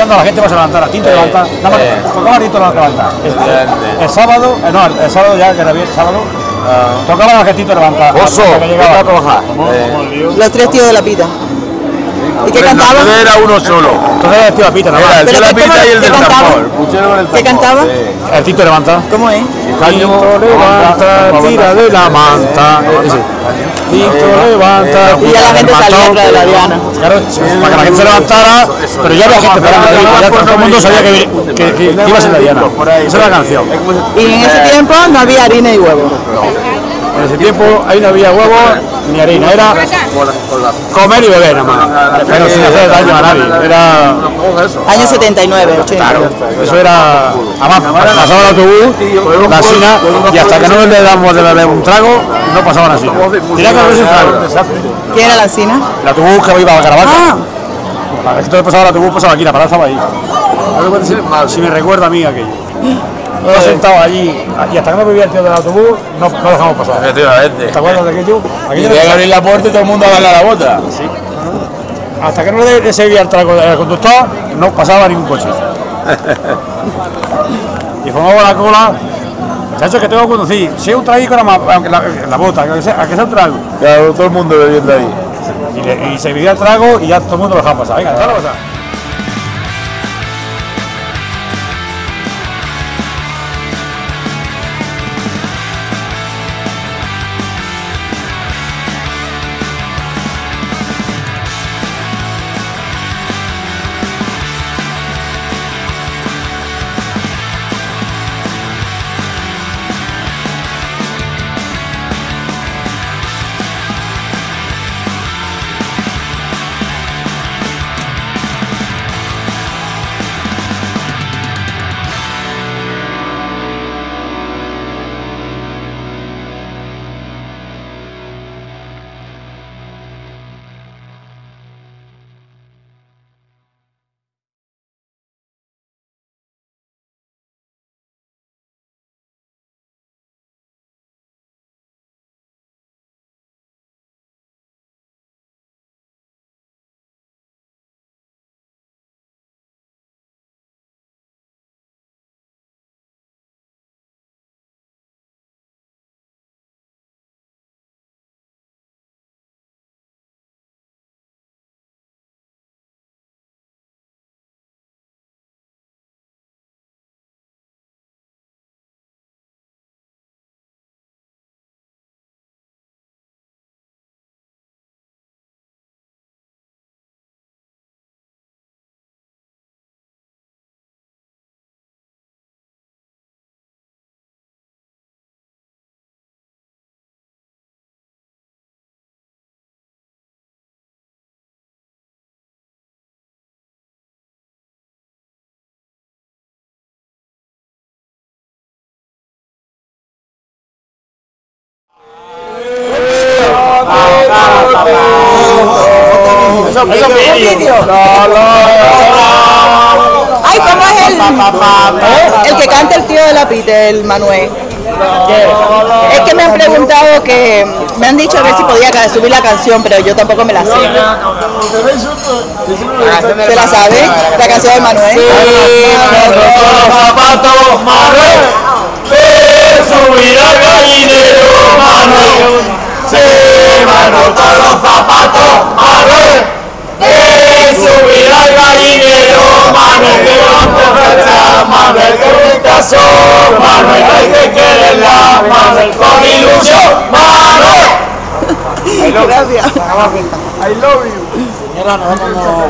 anunciando a la gente para se levantara. Tinto levanta. Nada más, Eh. tocaba Tinto la levanta. Grande. El sábado, eh, no, el, sábado ya que era bien, el sábado, tocaba la que Tinto levanta. Oso, que llegaba. a trabajar. Los tres tíos de la pita. ¿Y qué cantaban? entonces era uno solo. Entonces el tío la pita, nada Era más. el ¿Pero la qué- pita y el qué del cantaba? tambor. Puchero con el ¿Qué tambor. cantaba? Sí. El Tinto levanta. ¿Cómo es? Tinto levanta, tira de la manta. Ese. Tinto levanta. Y ya la gente salía de la diana. Claro, para que la gente se levantara, pero ya había gente esperando ahí, ya todo el mundo sabía que, que, que iba a ser la Diana. Esa es la canción. Y en ese tiempo no había harina y huevo. En ese tiempo ahí no había huevo ni harina, era comer y beber nada más, pero sin hacer daño a nadie. Era, Año 79, 80. claro, eso era, además pasaba el autobús, la sina, y hasta que no le damos de beber un trago, no pasaba la sina. Tenía que beberse un trago. ¿Quién era la encina? El autobús que iba a Caravaca. Ah, Entonces pasaba el autobús, pasaba aquí, la parada estaba ahí. Si me recuerda a mí aquello. Yo sentado allí, y hasta que no vivía el tío del autobús, no, no dejamos pasar. Efectivamente. ¿Te acuerdas de aquello? Y tenía que abrir la puerta y todo el mundo a darle a la bota. hasta que no le servía el trago al conductor, no pasaba ningún coche. y formaba la cola. Chacho, que tengo que conducir. Si es un trago, aunque la, la bota, que sea, a que sea un trago. Claro, todo el mundo bebiendo ahí. Y, le- y se bebía el trago y ya todo el mundo lo dejaba pasar. Venga, déjalo pasar. Ay, ¿cómo es el, el que canta el tío de la pita, el Manuel? Es que me han preguntado que me han dicho a ver si podía subir la canción, pero yo tampoco me la sé. ¿Se la sabe? La canción de Manuel. Manuel. Hay que quererla, Manuel. Con ilusión, Manuel. Gracias. Señora, nosotros no